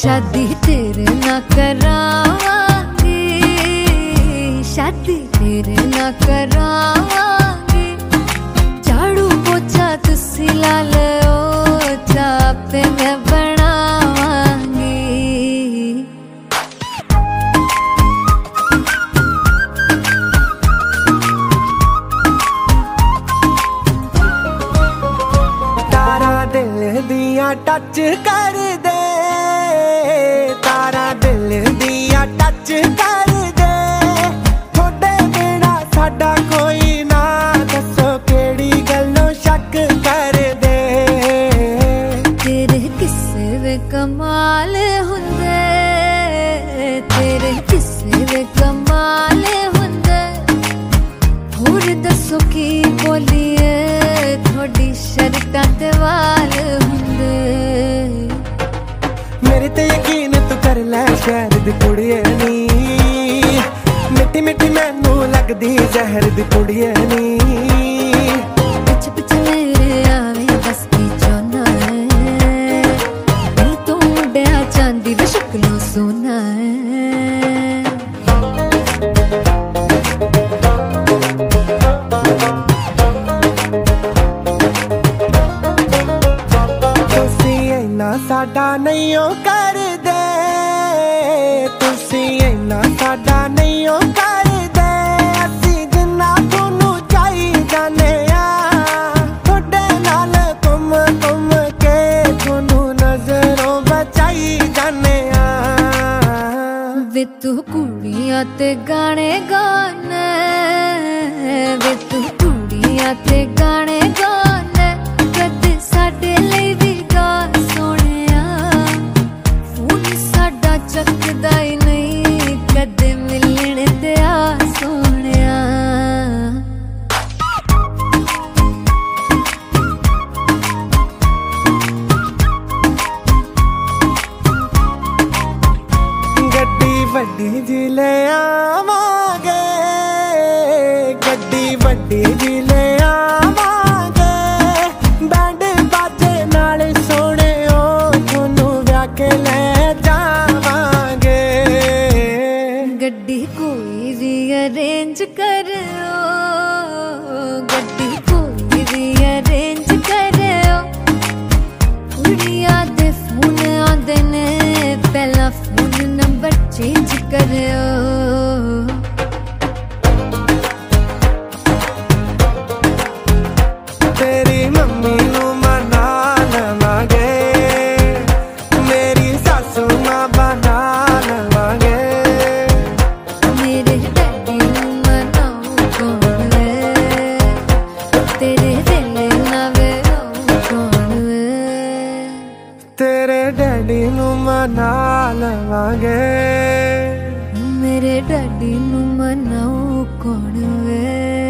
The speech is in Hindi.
शादी तेरे ना करावांगे। शादी तेरे ना करावांगे। झाड़ू पोचा तुसी ला लो चापे मैं बनावांगे। तारा दिल दिया टच ਵੇ ਕਮਾਲ ਹੁੰਦੇ, ਤੇਰੇ ਕਿਸੇ ਵੇ ਕਮਾਲ ਹੁੰਦੇ। ਹੋਰ ਦੱਸੋ ਕੀ ਬੋਲੀਏ ਥੋੜੀ ਸ਼ਰਤਾਂ ਤੇ ਵਾਲ ਹੁੰਦੇ। ਮੇਰੇ ਤੇ ਯਕੀਨ ਤੂੰ ਕਰ ਲੈ ਸ਼ਹਿਰ ਦੀ ਕੁੜੀਏ ਨੀ। ਮਿੱਟੀ ਮਿੱਟੀ ਮੈਨੂੰ ਲੱਗਦੀ ਜ਼ਹਿਰ ਦੀ ਕੁੜੀਏ ਨੀ। ਸਾਡਾ ਨਹੀਂ ਉਹ ਕਰਦੇ। ਤੁਸੀਂ ਇੰਨਾ ਸਾਡਾ ਨਹੀਂ ਉਹ ਕਰਦੇ। ਅਸੀਂ ਜਿੰਨਾ ਤੁਹਾਨੂੰ ਚਾਹੀਦਾ ਨੇ ਆ ਤੁਹਾਡੇ ਨਾਲ ਤੁਮ ਘੁੰਮ ਕੇ ਤੁਹਾਨੂੰ ਨਜ਼ਰੋਂ ਬਚਾਈ ਜਾਨੇ ਆ ਵੇ ਤੂੰ ਕੁੜੀਆਂ ਤੇ ਗਾਣੇ ਗਾਣੇ ज़िले आवागे, गड्डी वड्डी ज़िले आवागे। बैंड बाजे नाल सोने ओ थोनू व्या ले जावागे। गड्डी कोई भी अरेंज करो गड्डी कोई अरेंज करो दुनिया दे फ़ोन पहला पर चेंज करो। तेरी मम्मी नु मना मेरी सासू ना बना मेरे डैडी नु मनाऊ तेरे दिल कौन तेरे डैडी नु मना लवांगे मेरे डैडी नु मनाऊ कौन वे